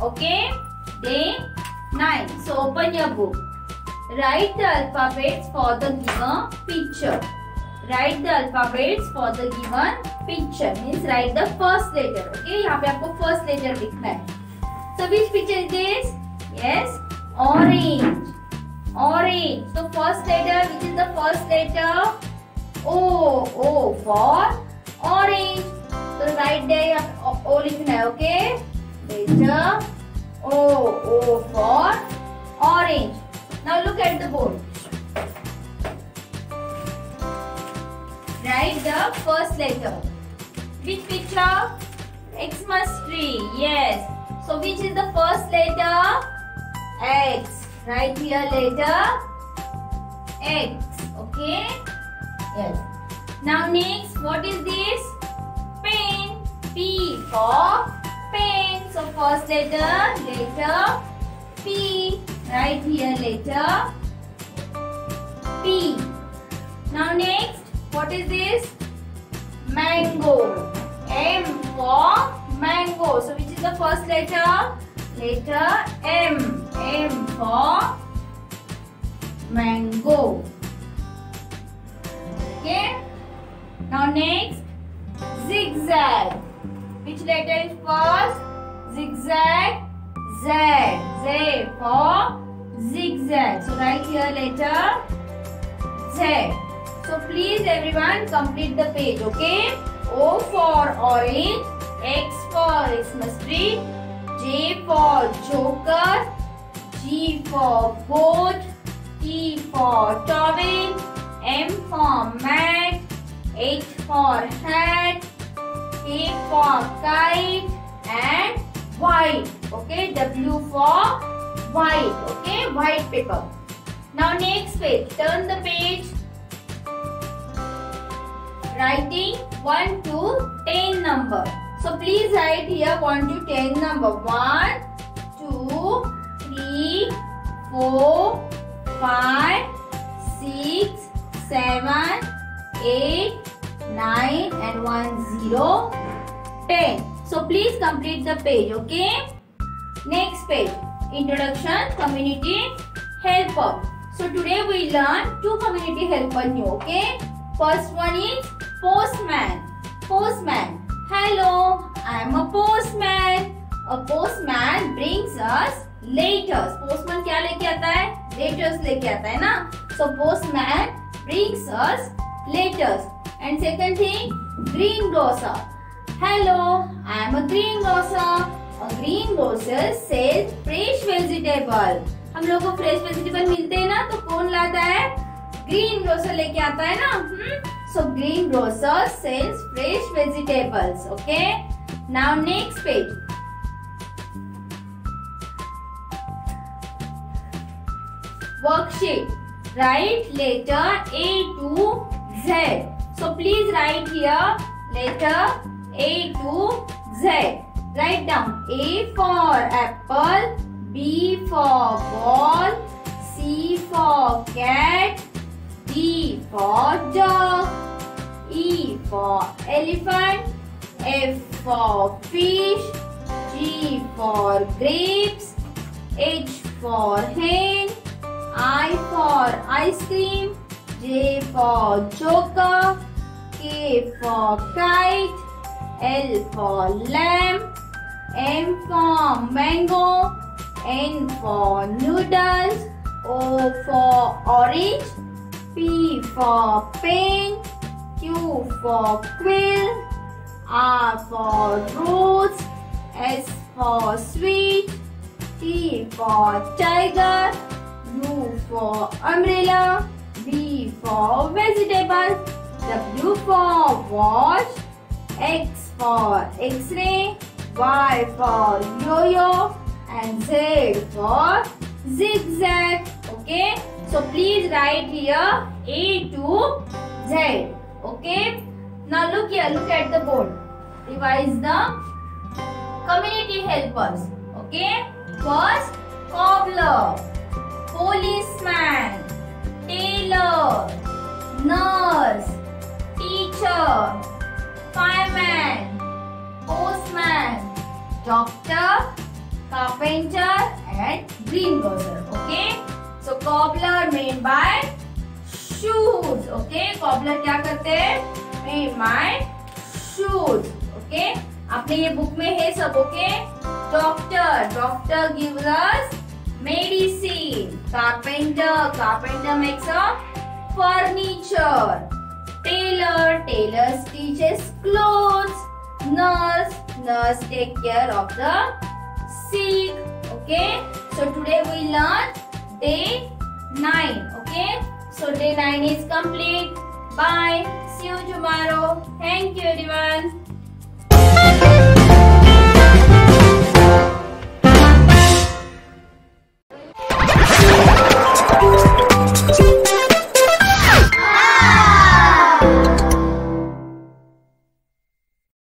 Okay? Day 9. So open your book. Write the alphabets for the given picture. Write the alphabets for the given picture. Means write the first letter. Okay? यहाँ पे आपको first letter लिखना है. So which picture is this? Yes, orange. Orange. So first letter, which is the first letter? O. O for orange. So right there O, o लिखना है, okay? Letter O. O for orange. Now look at the board. Write the first letter. Which picture? Xmas tree. Yes. So which is the first letter? X. Write here letter X. Okay. Yes. Now next, what is this? Pen. P for pen. So first letter, letter P. Write here letter P. Now next, what is this? Mango. M for mango. So which is the first letter? Letter M. M for mango. Okay. Now next, zigzag. Which letter is first? Zigzag. Z. Z for zigzag. So write here letter Z. So please everyone complete the page. Okay. O for orange. X for Xmas tree. J for joker. G for goat. T for towel. M for mat. H for hat. K for kite. And white. Okay. W for white. Okay. White paper. Now next page. Turn the page. Writing 1 to 10 number. So please write here 1 to 10 number. 1, 2, 3, 4, 5, 6, 7, 8, 9 and 1, 0, 10. So please complete the page. Okay. Next page. Introduction Community Helper. So today we learn two community helper new. Okay. First one is postman. Postman. Hello, I am a postman. A postman brings us letters. Postman क्या लेके आता है? Letters लेके आता है ना? So postman brings us letters. And second thing, greengrocer. Hello, I am a greengrocer. A greengrocer sells fresh vegetable. हम लोग को फ्रेश वेजिटेबल मिलते हैं ना तो कौन लाता है ग्रीन ग्रोसर लेके आता है ना so green grocer sells fresh vegetables okay now next page worksheet write letter a to z so please write here letter a to z. Write down a for apple b for ball c for cat d for dog e for elephant f for fish g for grapes h for hen I for ice cream, J for joker, K for kite, L for lamb, M for mango, N for noodles, O for orange, P for pen, Q for quill, R for roots, S for sweet, T for tiger, U for umbrella, V for vegetable, W for watch, X for X-ray, Y for yo-yo and Z for zigzag. Okay. So please write here A to Z. Okay. Now look here. Look at the board. Revise the community helpers. Okay. First, cobbler, policeman, tailor, nurse, teacher, fireman, postman, doctor, carpenter and greengrocer. Okay. So cobbler made by shoes. Okay. Cobbler क्या करते हैं? Made by shoes. Okay. अपने ये book में है सब okay doctor doctor gives us medicine carpenter carpenter makes a furniture tailor tailor stitches clothes. Nurse nurse take care of the sick okay? So today we learn day 9 okay? So day 9 is complete. Bye. See you tomorrow. Thank you everyone